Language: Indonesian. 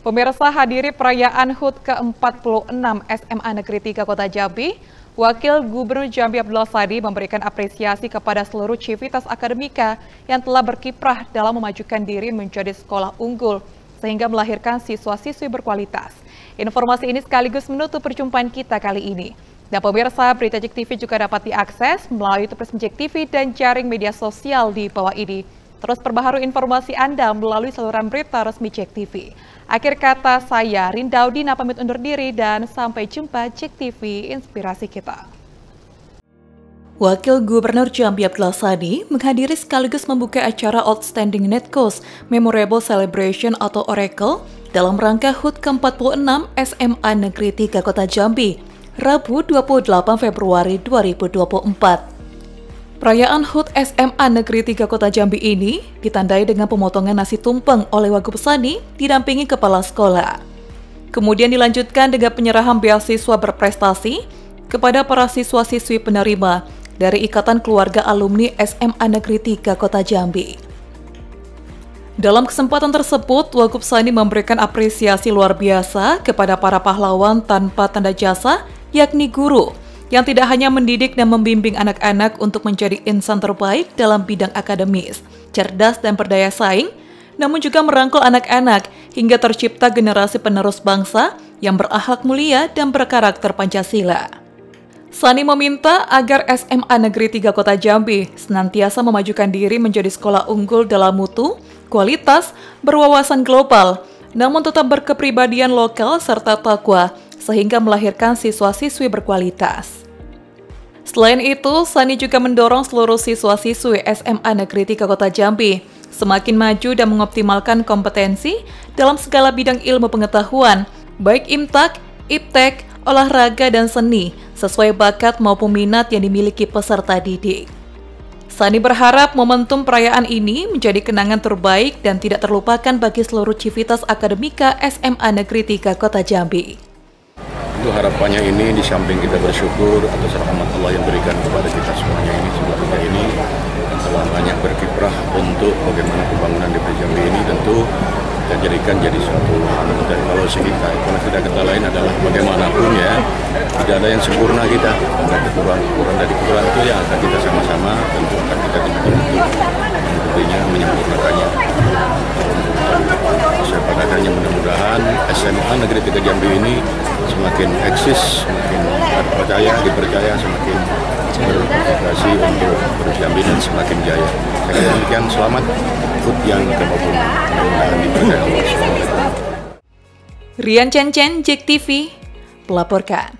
Pemirsa hadiri perayaan HUT ke-46 SMA Negeri 3 Kota Jambi, Wakil Gubernur Jambi Abdullah Sadi memberikan apresiasi kepada seluruh civitas akademika yang telah berkiprah dalam memajukan diri menjadi sekolah unggul sehingga melahirkan siswa-siswi berkualitas. Informasi ini sekaligus menutup perjumpaan kita kali ini. Dan pemirsa, Berita Jek TV juga dapat diakses melalui Tupres Jek TV dan jaring media sosial di bawah ini. Terus perbaharui informasi Anda melalui saluran berita resmi Cek TV. Akhir kata saya, Rindaudina pamit undur diri dan sampai jumpa Cek TV Inspirasi Kita. Wakil Gubernur Jambi Abdullah Sadi menghadiri sekaligus membuka acara Outstanding Netcoast Memorable Celebration atau Oracle dalam rangka HUT ke-46 SMA Negeri 3 Kota Jambi, Rabu 28 Februari 2024. Perayaan HUT SMA Negeri 3 Kota Jambi ini ditandai dengan pemotongan nasi tumpeng oleh Wagub Sani didampingi kepala sekolah. Kemudian dilanjutkan dengan penyerahan beasiswa berprestasi kepada para siswa-siswi penerima dari Ikatan Keluarga Alumni SMA Negeri 3 Kota Jambi. Dalam kesempatan tersebut, Wagub Sani memberikan apresiasi luar biasa kepada para pahlawan tanpa tanda jasa, yakni guru, yang tidak hanya mendidik dan membimbing anak-anak untuk menjadi insan terbaik dalam bidang akademis, cerdas dan berdaya saing, namun juga merangkul anak-anak hingga tercipta generasi penerus bangsa yang berakhlak mulia dan berkarakter Pancasila. Sani meminta agar SMA Negeri 3 Kota Jambi senantiasa memajukan diri menjadi sekolah unggul dalam mutu, kualitas, berwawasan global, namun tetap berkepribadian lokal serta takwa sehingga melahirkan siswa-siswi berkualitas. Selain itu, Sani juga mendorong seluruh siswa-siswi SMA Negeri 3 Kota Jambi semakin maju dan mengoptimalkan kompetensi dalam segala bidang ilmu pengetahuan, baik imtak, iptek, olahraga, dan seni, sesuai bakat maupun minat yang dimiliki peserta didik. Sani berharap momentum perayaan ini menjadi kenangan terbaik dan tidak terlupakan bagi seluruh civitas akademika SMA Negeri 3 Kota Jambi. Itu harapannya ini di samping kita bersyukur atas rahmat Allah yang berikan kepada kita semuanya ini sebenarnya ini. Telah banyak berkiprah untuk bagaimana pembangunan di Jambi ini tentu kita jadikan jadi suatu dan kalau kita kalau tidak kata lain adalah bagaimanapun ya tidak ada yang sempurna kita. Ada kekurangan-kekurangan dari kekurangan itu yang akan kita sama-sama tentu akan kita tingkatkan untuk tentunya menyempurnakannya saya pada akhirnya mudah-mudahan SMA Negeri 3 Jambi ini semakin eksis, semakin terpercaya, dipercaya, semakin berkomunikasi untuk berjambi dan semakin jaya. Saya kira demikian, selamat food yang ke-20. Rian Chen Chen, JEK TV, melaporkan.